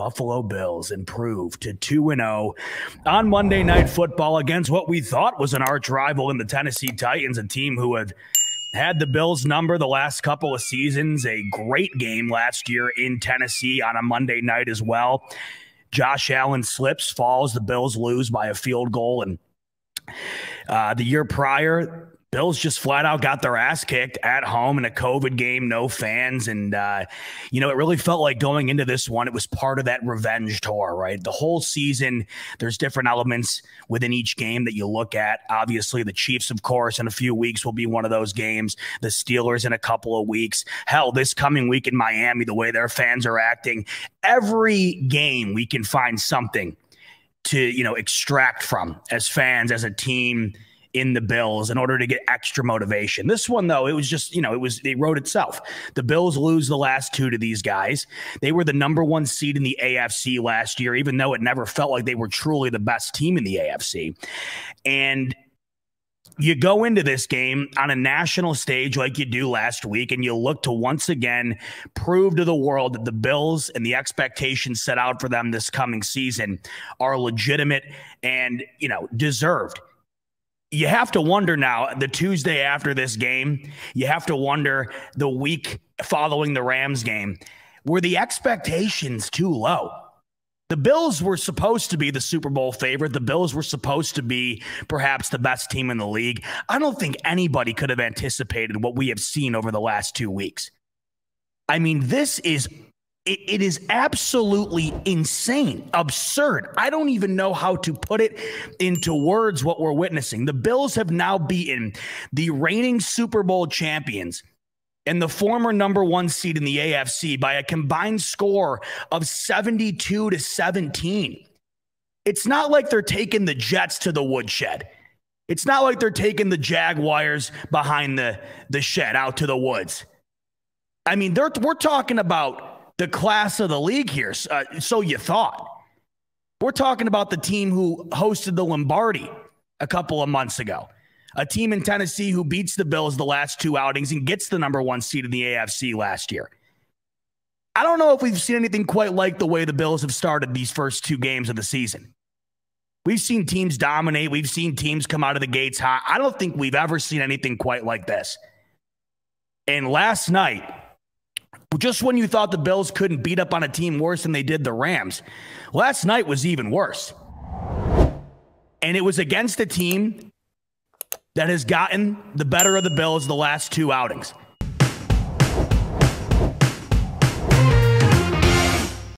Buffalo Bills improved to 2 0 on Monday Night Football against what we thought was an arch rival in the Tennessee Titans, a team who had had the Bills number the last couple of seasons, a great game last year in Tennessee on a Monday night as well. Josh Allen slips, falls, the Bills lose by a field goal. And uh, the year prior, Bills just flat out got their ass kicked at home in a COVID game, no fans. And, uh, you know, it really felt like going into this one, it was part of that revenge tour, right? The whole season, there's different elements within each game that you look at. Obviously, the Chiefs, of course, in a few weeks will be one of those games. The Steelers in a couple of weeks. Hell, this coming week in Miami, the way their fans are acting, every game we can find something to, you know, extract from as fans, as a team in the Bills in order to get extra motivation. This one, though, it was just, you know, it was, they wrote itself. The Bills lose the last two to these guys. They were the number one seed in the AFC last year, even though it never felt like they were truly the best team in the AFC. And you go into this game on a national stage like you do last week, and you look to once again prove to the world that the Bills and the expectations set out for them this coming season are legitimate and, you know, deserved you have to wonder now the Tuesday after this game, you have to wonder the week following the Rams game, were the expectations too low? The Bills were supposed to be the Super Bowl favorite. The Bills were supposed to be perhaps the best team in the league. I don't think anybody could have anticipated what we have seen over the last two weeks. I mean, this is it, it is absolutely insane, absurd. I don't even know how to put it into words what we're witnessing. The Bills have now beaten the reigning Super Bowl champions and the former number one seed in the AFC by a combined score of 72 to 17. It's not like they're taking the Jets to the woodshed. It's not like they're taking the Jaguars behind the, the shed out to the woods. I mean, we're talking about the class of the league here. Uh, so you thought. We're talking about the team who hosted the Lombardi a couple of months ago. A team in Tennessee who beats the Bills the last two outings and gets the number one seed in the AFC last year. I don't know if we've seen anything quite like the way the Bills have started these first two games of the season. We've seen teams dominate. We've seen teams come out of the gates hot. I don't think we've ever seen anything quite like this. And last night, just when you thought the Bills couldn't beat up on a team worse than they did the Rams, last night was even worse. And it was against a team that has gotten the better of the Bills the last two outings.